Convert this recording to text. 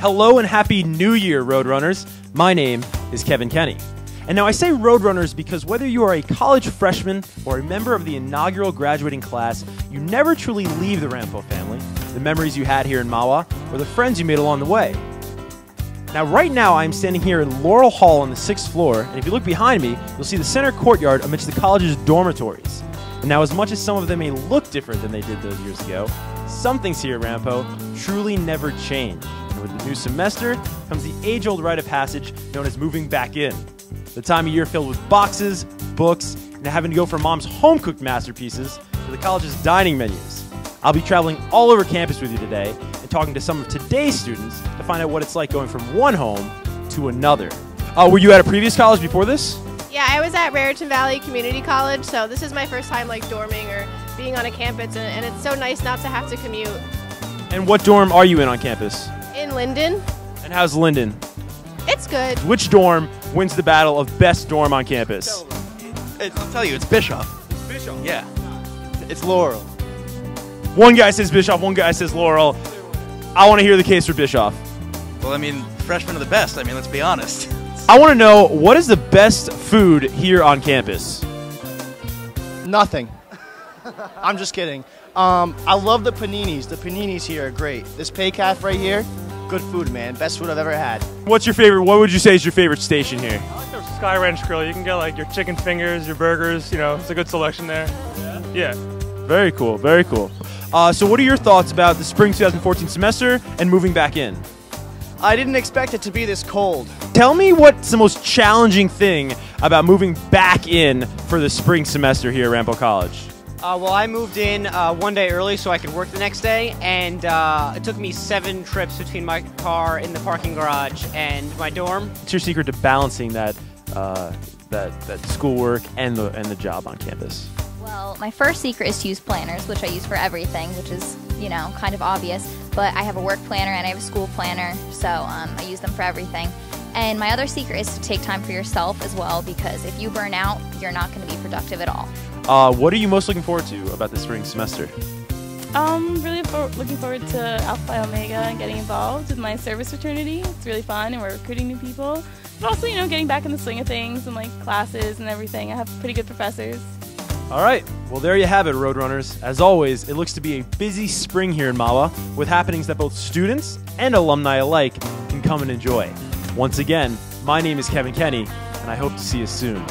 Hello and happy new year, Roadrunners. My name is Kevin Kenny. And now I say Roadrunners because whether you are a college freshman or a member of the inaugural graduating class, you never truly leave the Ramapo family, the memories you had here in Mahwah, or the friends you made along the way. Now, right now, I'm standing here in Laurel Hall on the sixth floor, and if you look behind me, you'll see the center courtyard amidst the college's dormitories. And now, as much as some of them may look different than they did those years ago, some things here at Ramapo truly never change. And with the new semester comes the age old rite of passage known as moving back in. The time of year filled with boxes, books, and having to go from mom's home cooked masterpieces to the college's dining menus. I'll be traveling all over campus with you today and talking to some of today's students to find out what it's like going from one home to another. Uh, were you at a previous college before this? Yeah, I was at Raritan Valley Community College, so this is my first time like dorming or being on a campus, and, and it's so nice not to have to commute. And what dorm are you in on campus? In Linden, And how's Linden? it's good. Which dorm wins the battle of best dorm on campus? It's, I'll tell you, it's Bischoff. Bishop. Yeah. It's Laurel. One guy says Bischoff, one guy says Laurel. I want to hear the case for Bischoff. Well, I mean, freshmen are the best. I mean, let's be honest. I want to know what is the best food here on campus? Nothing. I'm just kidding. Um, I love the paninis. The paninis here are great. This pay calf right here, good food, man. Best food I've ever had. What's your favorite? What would you say is your favorite station here? There's Sky Ranch Grill. You can get like your chicken fingers, your burgers. You know, it's a good selection there. Yeah. Very cool, very cool. Uh, so, what are your thoughts about the spring 2014 semester and moving back in? I didn't expect it to be this cold. Tell me what's the most challenging thing about moving back in for the spring semester here at Ramapo College. Uh, well, I moved in uh, one day early so I could work the next day, and uh, it took me seven trips between my car in the parking garage and my dorm. What's your secret to balancing that uh, that that schoolwork and the and the job on campus? Well, my first secret is to use planners, which I use for everything, which is, you know, kind of obvious. But I have a work planner and I have a school planner, so um, I use them for everything. And my other secret is to take time for yourself as well, because if you burn out, you're not going to be productive at all. Uh, what are you most looking forward to about the spring semester? Um, really for- looking forward to Alpha Phi Omega and getting involved with my service fraternity. It's really fun, and we're recruiting new people. But also, you know, getting back in the swing of things and like classes and everything. I have pretty good professors. All right. Well, there you have it, Roadrunners. As always, it looks to be a busy spring here in Mahwah, with happenings that both students and alumni alike can come and enjoy. Once again, my name is Kevin Kenny, and I hope to see you soon.